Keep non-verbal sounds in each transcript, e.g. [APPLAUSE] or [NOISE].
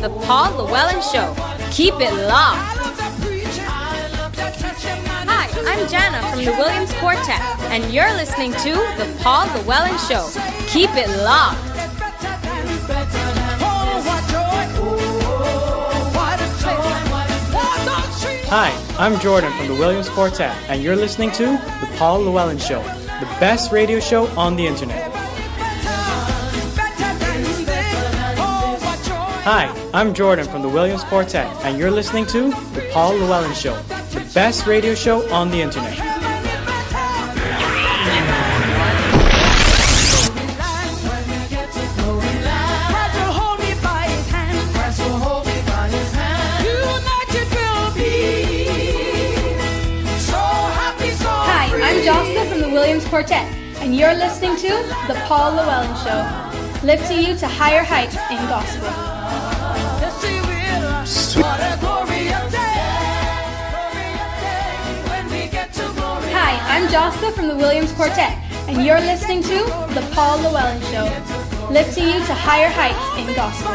The Paul Llewellyn Show. Keep it locked. Hi, I'm Jana from the Williams Quartet, and you're listening to The Paul Llewellyn Show. Keep it locked. Hi, I'm Jordan from the Williams Quartet, and you're listening to The Paul Llewellyn Show, the best radio show on the internet. Hi, I'm Jordan from the Williams Quartet, and you're listening to The Paul Llewellyn Show, the best radio show on the internet. Hi, I'm Jocelyn from the Williams Quartet, and you're listening to The Paul Llewellyn Show. Lifting you to higher heights in gospel. I'm Jocelyn from the Williams Quartet, and you're listening to The Paul Llewellyn Show. Lifting you to higher heights in gospel.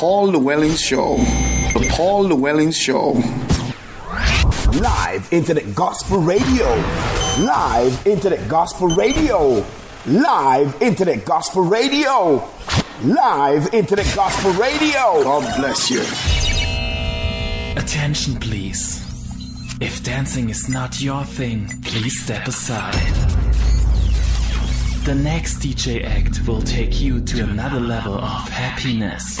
Paul Llewellyn Show. The Paul Llewellyn Show. Live Internet Gospel Radio. Live Internet Gospel Radio. Live Internet Gospel Radio. Live Internet Gospel Radio. God bless you. Attention, please. If dancing is not your thing, please step aside. The next DJ act will take you to another level of happiness.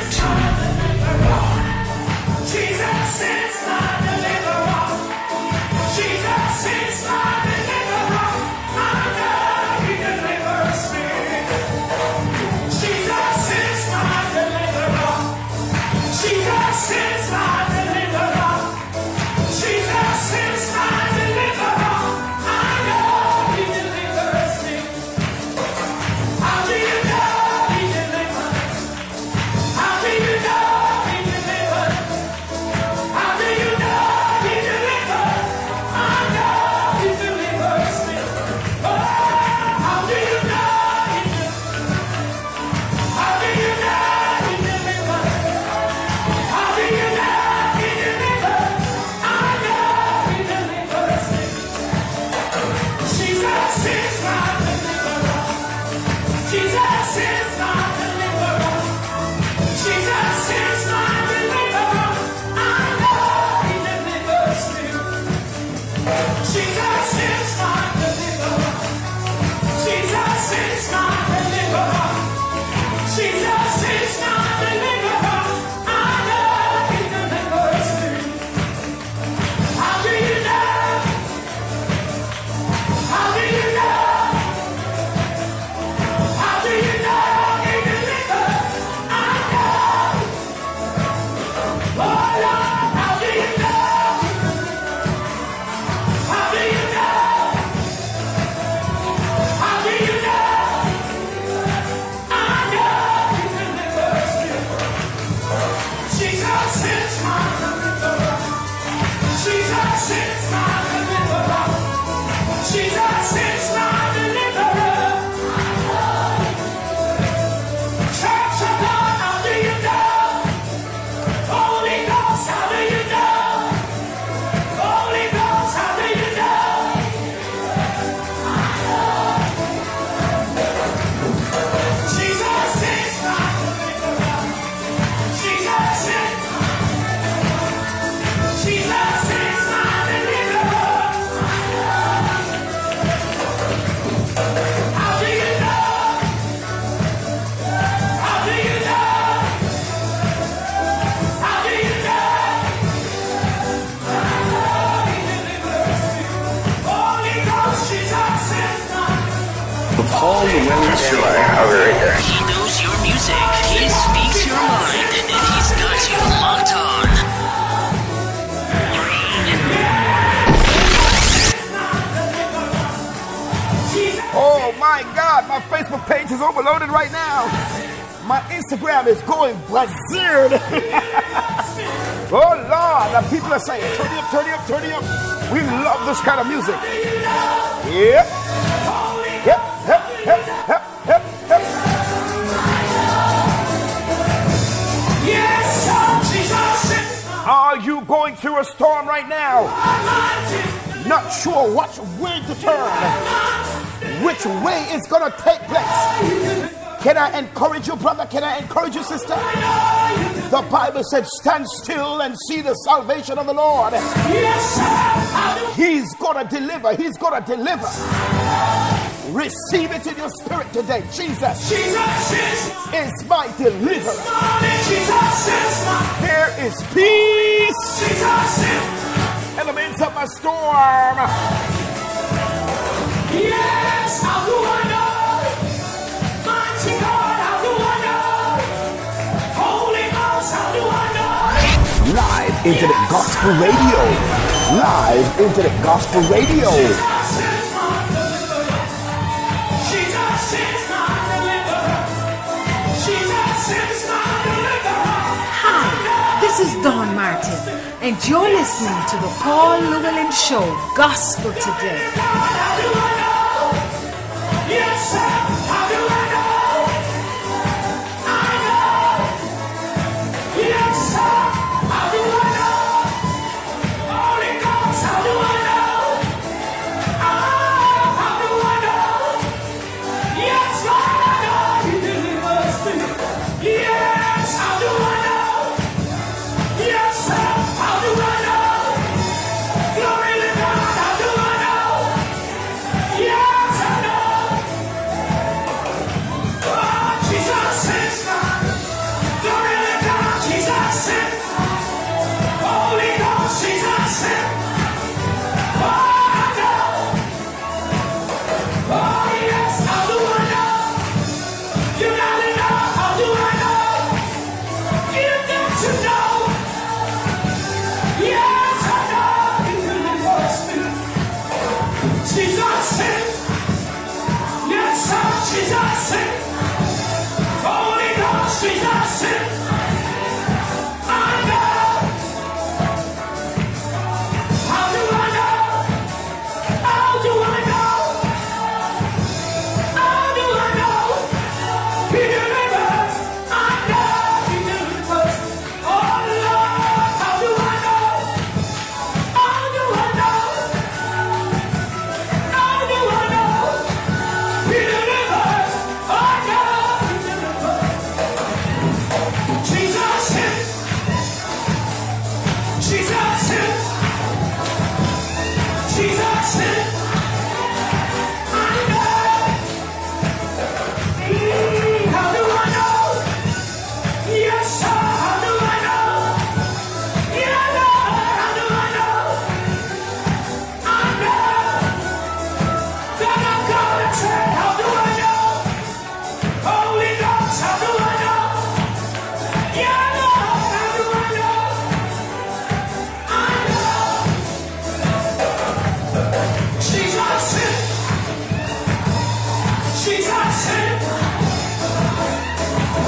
The Paul Llewellyn Show. He knows your music, he speaks your mind, and he's got you locked on. Oh my God, my Facebook page is overloaded right now. My Instagram is going berserk. [LAUGHS] oh Lord, the people are saying, turn it up, turn it up, turn it up. We love this kind of music. Yep, going through a storm right now? Not sure which way to turn, which way is going to take place. Can I encourage you, brother? Can I encourage you, sister? The Bible said, Stand still and see the salvation of the Lord. He's going to deliver. He's going to deliver. Receive it in your spirit today. Jesus Jesus is my deliverer. There is peace the midst of a storm. Yes, how do I know? Mighty God, how do I know? Holy Ghost, how do I know? Live into the gospel radio. Live into the gospel radio. and you're listening to the Paul Llewellyn Show Gospel Today. Yes,